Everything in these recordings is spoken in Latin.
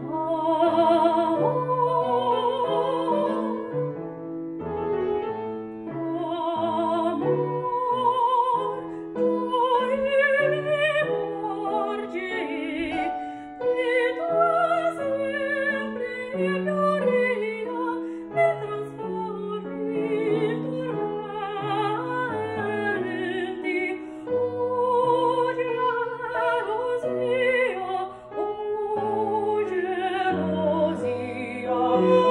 Oh. Thank you.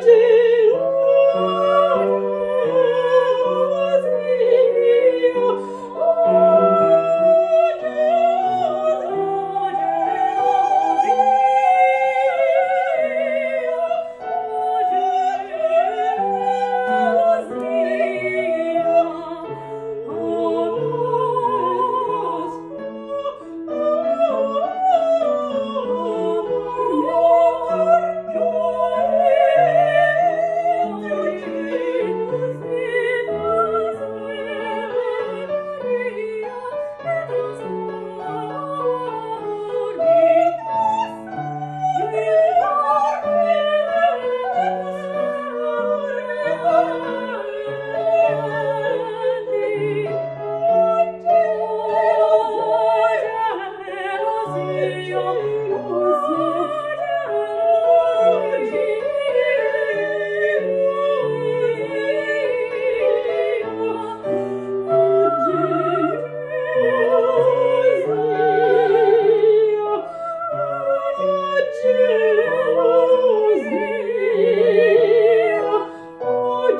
virgin. cielo sia, o